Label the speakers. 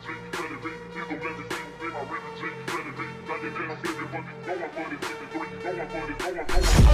Speaker 1: G, let it be. He gon' let